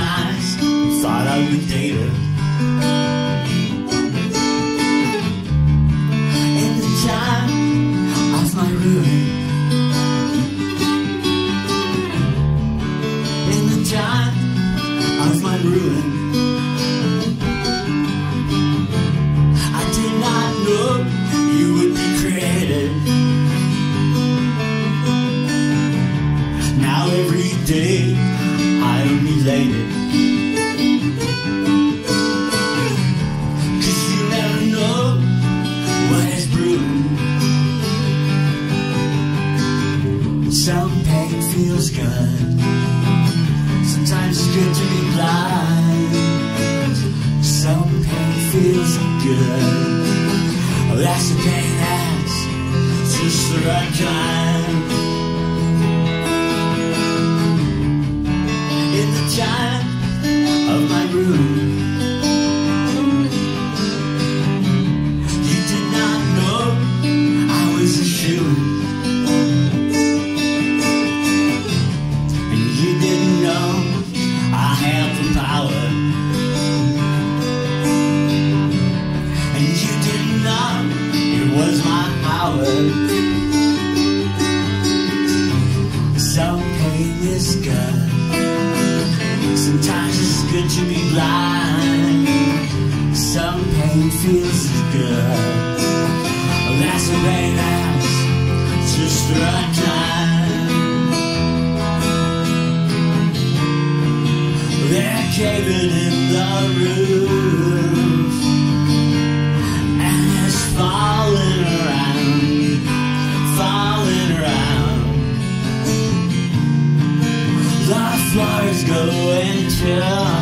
eyes Thought I would date In the time of my ruin. In the time of my ruin. I did not know you would be created. Now every day late. Cause you never know what is brewing. Some pain feels good. Sometimes it's good to be blind. Some pain feels good. That's the pain that's just the right kind. My room, you did not know I was a shoe. And you didn't know I had the power. And you didn't know it was my power. Some pain is good. Sometimes it's good to be blind. Some pain feels good. That's the way that's just the right. They're caving in the roof, and it's falling around, falling around. The floor is going. Yeah.